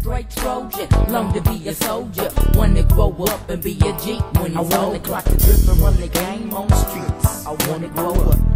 straight Trojan. Long to be a soldier. Wanna grow up and be a G when it's I wanna clock the drip and run the game on the streets. I wanna grow up.